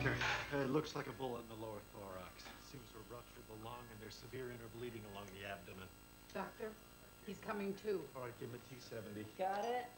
Doctor, uh, it looks like a bullet in the lower thorax. Seems to have ruptured the lung, and there's severe inner bleeding along the abdomen. Doctor, he's coming to. All right, give him a T70. Got it?